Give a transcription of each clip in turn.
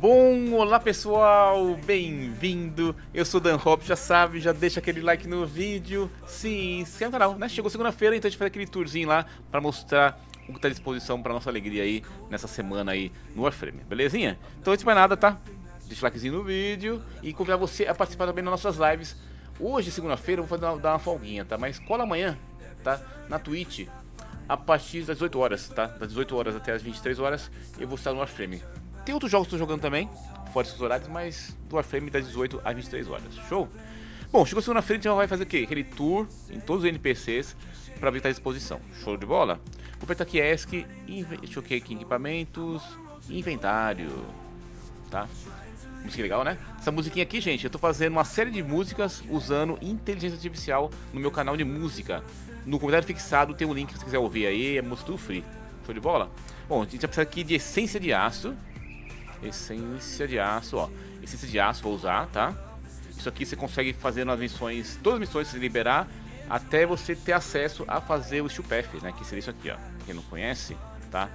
Bom, olá pessoal, bem-vindo. Eu sou Dan Hop, já sabe, já deixa aquele like no vídeo, se inscreve no canal, né? Chegou segunda-feira, então a gente faz aquele tourzinho lá para mostrar o que está à disposição para nossa alegria aí nessa semana aí no Warframe, belezinha? Então antes de mais nada, tá? Deixa o likezinho no vídeo e convidar você a participar também das nossas lives. Hoje, segunda-feira, eu vou fazer uma, dar uma folguinha, tá? Mas cola amanhã, tá? Na Twitch, a partir das 18 horas, tá? Das 18 horas até as 23 horas, eu vou estar no Warframe. Tem outros jogos que estou jogando também, fora esses horários, mas do Warframe das 18 às 23 horas. Show? Bom, chegou segunda-feira, a gente vai fazer o quê? Aquele tour em todos os NPCs para ver que tá à disposição. Show de bola? Vou apertar aqui ESC, eu aqui equipamentos, inventário, tá? Música legal, né? Essa musiquinha aqui, gente, eu tô fazendo uma série de músicas usando inteligência artificial no meu canal de música. No comentário fixado tem um link se você quiser ouvir aí, é música do free. Show de bola? Bom, a gente vai precisar aqui de essência de aço. Essência de aço, ó. Essência de aço vou usar, tá? Isso aqui você consegue fazer nas missões, todas as missões se liberar, até você ter acesso a fazer o Steel Path, né? Que seria isso aqui, ó. Quem não conhece, tá?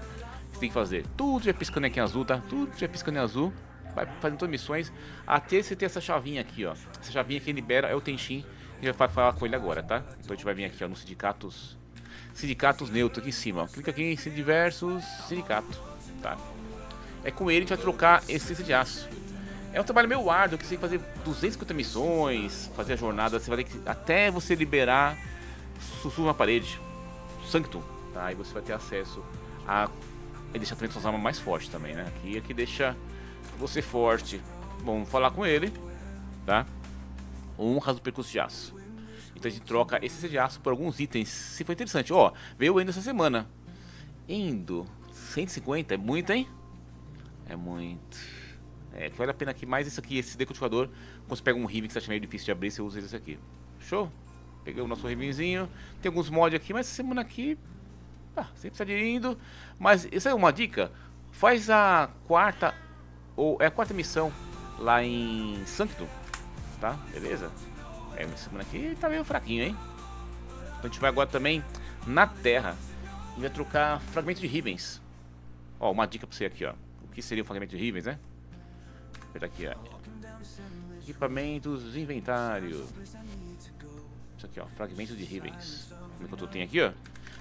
Você tem que fazer tudo já piscando aqui em azul, tá? Tudo já piscando em azul. Vai fazendo todas as missões, até você ter essa chavinha aqui, ó. Essa chavinha que libera é o Tenshin. A gente vai falar com ele agora, tá? Então a gente vai vir aqui, ó, no sindicatos... Sindicatos neutro aqui em cima, ó. Clica aqui em diversos sindicato, tá? É com ele que a gente vai trocar essência de aço. É um trabalho meio árduo, que você tem que fazer 250 missões, fazer a jornada, você vai ter que, até você liberar sussurro na parede, Sanctum, tá? Aí você vai ter acesso a... Ele deixa também suas armas mais fortes também, né? Aqui, aqui deixa você forte. Vamos falar com ele, tá? Honras do percurso de aço. Então a gente troca essência de aço por alguns itens, se for interessante. Ó, veio o Endo essa semana. Endo, 150, é muito, hein? É muito. É, vale a pena aqui mais isso aqui, esse decodificador. Quando você pega um ribbon que você acha meio difícil de abrir, você usa esse aqui. Show? Peguei o nosso ribbonzinho. Tem alguns mods aqui, mas essa semana aqui... Ah, sempre está indo. Mas isso é uma dica. Faz a quarta... Ou é a quarta missão lá em Sanctum. Tá? Beleza? É, semana aqui tá meio fraquinho, hein? Então a gente vai agora também na Terra. E vai trocar fragmentos de ribbons. Ó, uma dica pra você aqui, ó que seria o fragmento de Rivens, né? Apertar aqui, ó. Equipamentos, inventário. Isso aqui, ó, fragmentos de Rivens. Como é que eu tenho aqui, ó?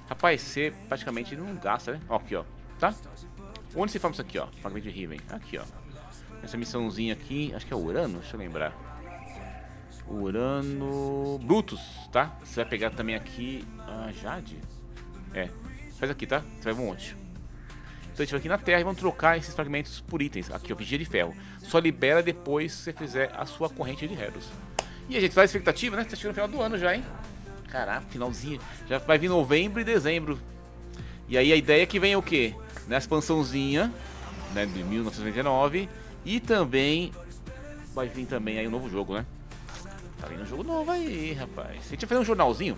Rapaz, você praticamente não gasta, né? Ó, aqui, ó, tá? Onde se forma isso aqui, ó? Fragmento de Riven. Aqui, ó. Essa missãozinha aqui, acho que é Urano, deixa eu lembrar. Urano... Brutus, tá? Você vai pegar também aqui a Jade. É, faz aqui, tá? Você vai um monte. Então aqui na Terra e vamos trocar esses fragmentos por itens. Aqui, ó, vigia de ferro. Só libera depois se você fizer a sua corrente de Heros. E a gente tá expectativa, né? Tá chegando no final do ano já, hein? Caraca, finalzinho. Já vai vir novembro e dezembro. E aí a ideia é que venha o quê? Na expansãozinha, né, de 1999. E também vai vir também aí um novo jogo, né? Tá vindo um jogo novo aí, rapaz. A gente vai fazer um jornalzinho.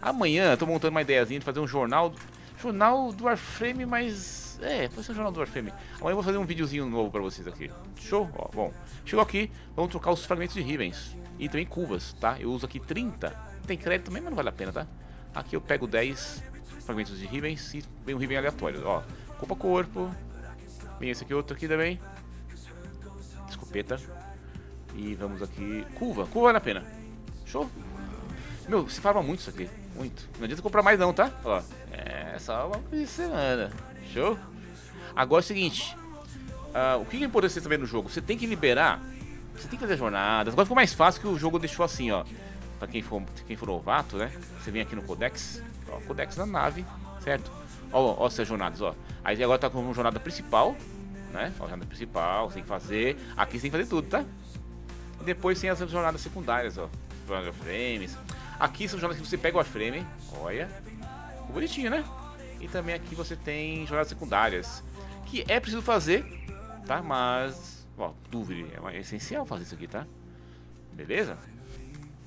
Amanhã, eu tô montando uma ideiazinha de fazer um jornal... Jornal do Warframe, mas é, foi ser o Jornal do Warframe. Amanhã eu vou fazer um videozinho novo pra vocês aqui. Show? Ó, bom. Chegou aqui, vamos trocar os fragmentos de Rivens. E também curvas, tá? Eu uso aqui 30. Tem crédito também, mas não vale a pena, tá? Aqui eu pego 10 fragmentos de Rivens e vem um Riven aleatório. Ó, culpa corpo. Vem esse aqui, outro aqui também. Escopeta. E vamos aqui. Curva, curva vale a pena. Show? Meu, se farma muito isso aqui. Muito. Não adianta comprar mais não, tá? Ó. É só uma semana. Show? Agora é o seguinte. Uh, o que é importante você saber no jogo? Você tem que liberar. Você tem que fazer jornadas. Agora ficou mais fácil que o jogo deixou assim, ó. Pra quem for, quem for novato, né? Você vem aqui no Codex. Ó, Codex na nave, certo? Ó, ó essas jornadas, ó. Aí agora tá com uma jornada principal, né? Ó, jornada principal, você tem que fazer. Aqui você tem que fazer tudo, tá? E depois tem as jornadas secundárias, ó. Frames. Aqui são jornadas que você pega o frame. Olha. Bonitinho, né? E também aqui você tem jornadas secundárias, que é preciso fazer, tá? Mas, ó, dúvida, é essencial fazer isso aqui, tá? Beleza?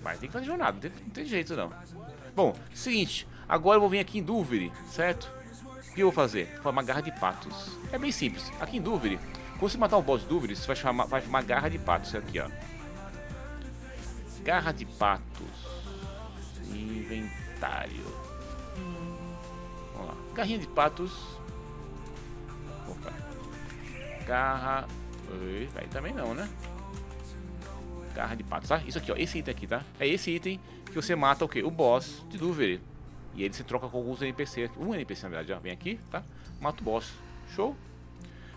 Mas tem que fazer jornada, não tem, não tem jeito não. Bom, seguinte, agora eu vou vir aqui em Dúvire, certo? O que eu vou fazer? Uma garra de patos. É bem simples. Aqui em Dúvire, quando você matar o boss de Dúvire, você vai chamar, vai chamar garra de patos. Aqui, ó. Garra de patos. Inventário. Garrinha de patos. Opa. Garra aí também não, né? Garra de pato, tá? Isso aqui, ó. Esse item aqui, tá? É esse item que você mata o quê? O boss de Duvere. E ele se troca com alguns NPC. Um NPC, na verdade, ó. Vem aqui, tá? Mata o boss. Show?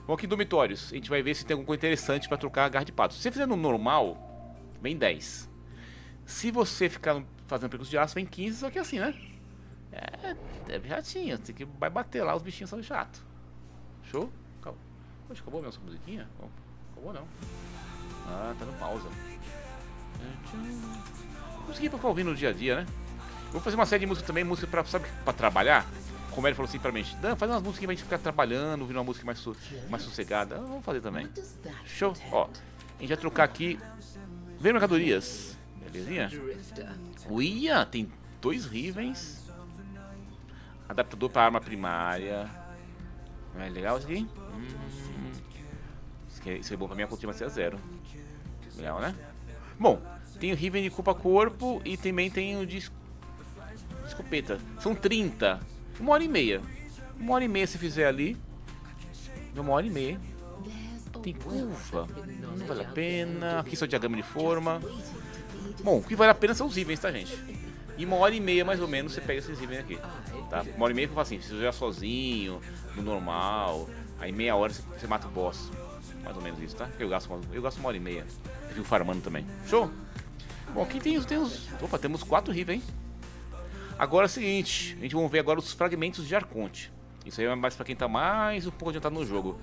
Vamos aqui em dormitórios. A gente vai ver se tem alguma coisa interessante pra trocar a garra de pato. Se você fizer no normal, vem 10. Se você ficar fazendo percurso de aço, vem 15, só que assim, né? É, é chatinho. Tem que vai bater lá, os bichinhos são chatos. Show? Acabou. Poxa, acabou mesmo essa musiquinha? Acabou não. Ah, tá no pausa. Consegui pra ficar ouvindo no dia a dia, né? Vou fazer uma série de música também, música pra, sabe, pra trabalhar. Como ele falou assim pra mim, Dan, faz umas músicas pra gente ficar trabalhando, ouvindo uma música mais, su mais sossegada. Ah, vamos fazer também. Show? Ó, a gente vai trocar aqui. Ver mercadorias. Belezinha? Uia, tem dois Rivens. Adaptador para arma primária. É legal isso aqui? Hum, isso, aqui é, isso é bom pra minha continuação a zero. Legal, né? Bom, tem o Riven de culpa corpo e também tem o de escopeta. São 30. Uma hora e meia. Uma hora e meia se fizer ali. Uma hora e meia. Tem curva. Não vale a pena. Aqui só diagrama de forma. Bom, o que vale a pena são os itens, tá, gente? E uma hora e meia, mais ou menos, você pega esses itens aqui. Tá? Uma hora e meia eu falo assim, se você jogar sozinho, no normal, aí meia hora você, você mata o boss. Mais ou menos isso, tá? Eu gasto, uma, eu gasto uma hora e meia. Eu fico farmando também. Show? Bom, aqui tem, tem. Opa, temos quatro rives, hein? Agora é o seguinte, a gente vai ver agora os fragmentos de Arconte. Isso aí é mais pra quem tá mais um pouco adiantado no jogo.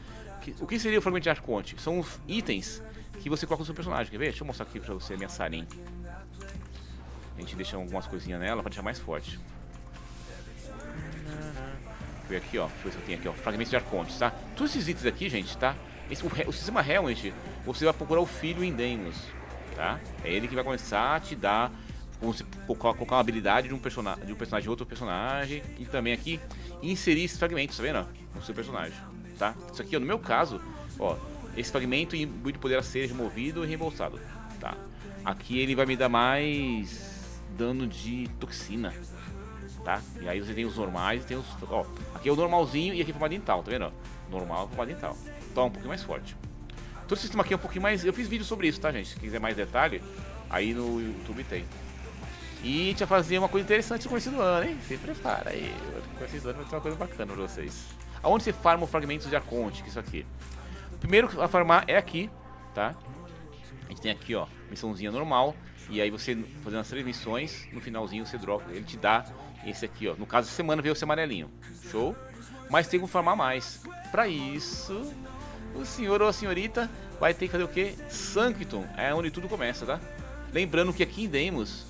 O que seria o fragmento de Arconte? São itens que você coloca no seu personagem, quer ver? Deixa eu mostrar aqui pra você a minha Sarin. A gente deixa algumas coisinhas nela pra deixar mais forte. Deixa eu ver aqui, ó. Deixa eu ver se eu tenho aqui, ó. Fragmentos de Arcontes, tá? Todos esses itens aqui, gente, tá? Esse, o, o sistema Helmet, você vai procurar o filho em Deimos, tá? É ele que vai começar a te dar colocar uma habilidade de um personagem de um personagem de outro personagem e também aqui inserir esses fragmentos, tá vendo? No seu personagem, tá? Isso aqui, ó, no meu caso, ó, esse fragmento imbuído poderá ser removido e reembolsado, tá? Aqui ele vai me dar mais dano de toxina, tá? E aí você tem os normais e tem os, ó, aqui é o normalzinho e aqui é forma dental, tá vendo? Normal, forma dental. Então, um pouquinho mais forte. Todo sistema aqui é um pouquinho mais, eu fiz vídeo sobre isso, tá, gente? Se quiser mais detalhe, aí no YouTube tem. E a gente vai fazer uma coisa interessante com esse do ano, hein? Se prepara aí. Com esse do ano vai ter uma coisa bacana pra vocês. Aonde você farma fragmentos de Arconte, que é isso aqui? Primeiro a farmar é aqui, tá? A gente tem aqui, ó, missãozinha normal. E aí você, fazendo as três missões, no finalzinho você dropa, ele te dá esse aqui, ó. No caso, semana veio esse amarelinho. Show? Mas tem que farmar mais. Pra isso, o senhor ou a senhorita vai ter que fazer o quê? Sanctum. É onde tudo começa, tá? Lembrando que aqui em Demos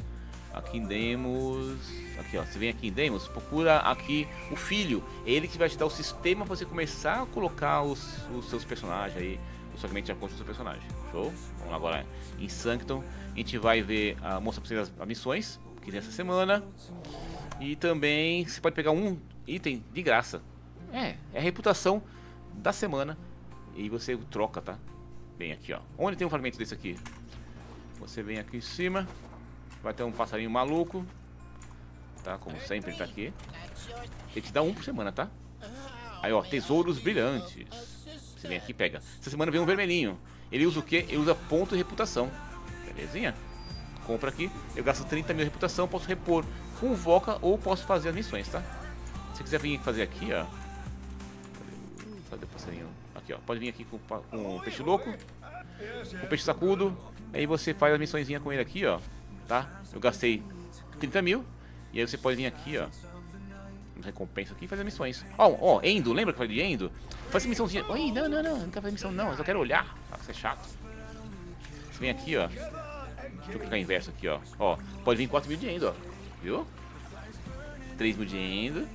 Aqui em Demos. Aqui, ó. Você vem aqui em Demos, procura aqui o filho. Ele que vai te dar o sistema pra você começar a colocar os, os seus personagens aí. O segmento de acordo com o seu personagem. Show? Vamos lá agora em Sanctum. A gente vai ver a mostra pra vocês as missões que tem essa semana. E também você pode pegar um item de graça. É, é a reputação da semana. E você troca, tá? Vem aqui, ó. Onde tem um fragmento desse aqui? Você vem aqui em cima. Vai ter um passarinho maluco. Tá? Como sempre, ele tá aqui. Ele te dá um por semana, tá? Aí, ó, tesouros brilhantes. Vem aqui e pega. Essa semana vem um vermelhinho. Ele usa o quê? Ele usa ponto de reputação. Belezinha? Compra aqui. Eu gasto 30 mil de reputação. Posso repor com Voca ou posso fazer as missões, tá? Se quiser vir fazer aqui, ó. Cadê o passarinho? Aqui, ó. Pode vir aqui com, com o peixe louco. Com o peixe sacudo. Aí você faz a missõezinha com ele aqui, ó tá? Eu gastei 30 mil. E aí você pode vir aqui, ó. Recompensa aqui e fazer missões. Ó, oh, ó, oh, Endo, lembra que eu falei de Endo? Faz missãozinha. Oi, não, não, não, não quero fazer missão não, eu só quero olhar. Ah, você é chato. Você vem aqui, ó. Deixa eu clicar inverso aqui, ó. Ó, pode vir 4 mil de Endo, ó. Viu? 3 mil de Endo.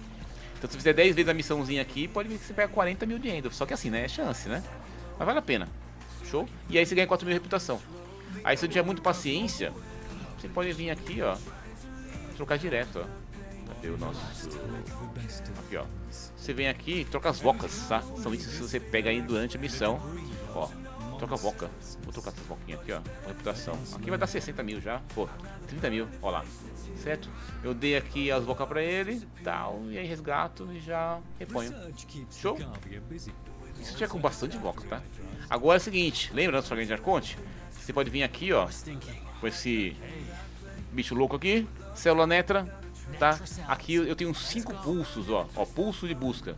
Então se você fizer 10 vezes a missãozinha aqui, pode vir que você pega 40 mil de Endo. Só que assim, né? É chance, né? Mas vale a pena. Show? E aí você ganha 4 mil de reputação. Aí se você tiver muito paciência, você pode vir aqui, ó. Trocar direto, ó. Cadê o nosso... Aqui, ó. Você vem aqui e troca as bocas, tá? São itens que você pega aí durante a missão. Ó, troca a boca. Vou trocar essa boquinha aqui, ó. Reputação. Aqui vai dar 60 mil já. Pô, 30 mil. Ó lá. Certo? Eu dei aqui as bocas pra ele, tal. E aí resgato e já reponho. Show? Isso tiver com bastante vox, tá? Agora é o seguinte, lembra do fragmento de Arconte? Você pode vir aqui, ó, com esse bicho louco aqui, célula netra, tá? Aqui eu tenho cinco pulsos, ó, ó, pulso de busca.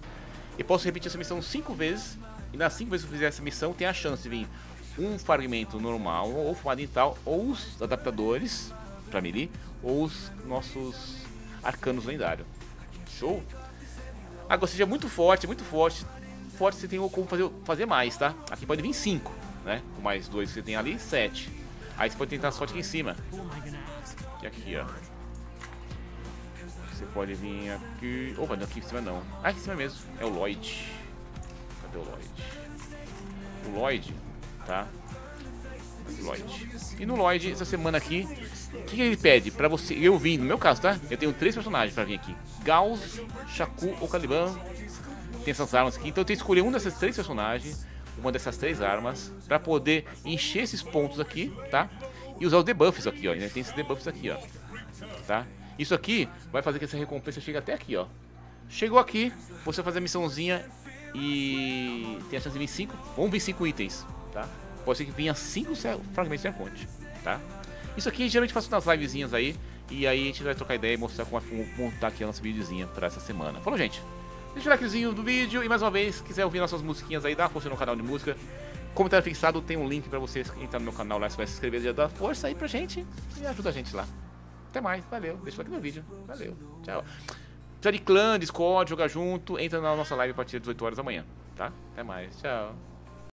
E posso repetir essa missão cinco vezes, e nas cinco vezes que eu fizer essa missão, tem a chance de vir um fragmento normal, ou fumado tal, ou os adaptadores pra melee, ou os nossos arcanos lendários. Show? Agora seja muito forte, muito forte. Forte você tem como fazer, fazer mais, tá? Aqui pode vir 5, né? Com mais dois que você tem ali, 7. Aí você pode tentar a sorte aqui em cima. E aqui, ó. Você pode vir aqui. Opa, não, aqui em cima não. Ah, aqui em cima mesmo. É o Lloyd. Cadê o Lloyd? O Lloyd, tá? Lloyd. E no Lloyd, essa semana aqui, o que, que, ele pede pra você? Eu vim, no meu caso, tá? Eu tenho três personagens pra vir aqui: Gauss, Shaku ou Caliban. Tem essas armas aqui, então eu tenho que escolher um desses três personagens, uma dessas três armas, pra poder encher esses pontos aqui, tá? E usar os debuffs aqui, ó. Tem esses debuffs aqui, ó. Tá? Isso aqui vai fazer que essa recompensa chegue até aqui, ó. Chegou aqui, você fazer a missãozinha e tem a chance de vir 5, vamos vir 5 itens, tá? Pode ser que venha 5 fragmentos de Arconte, tá? Isso aqui geralmente faço nas livezinhas aí. E aí a gente vai trocar ideia e mostrar como montar aqui a nossa videozinha pra essa semana. Falou, gente? Deixa o likezinho do vídeo e mais uma vez, se quiser ouvir nossas musiquinhas aí, dá força no canal de música. Comentário fixado, tem um link pra você entrar no meu canal lá, se vai se inscrever, já dá força aí pra gente e ajuda a gente lá. Até mais, valeu. Deixa o like no vídeo. Valeu, tchau. Precisa de clã, Discord, jogar junto, entra na nossa live a partir das 18 horas da manhã, tá? Até mais, tchau.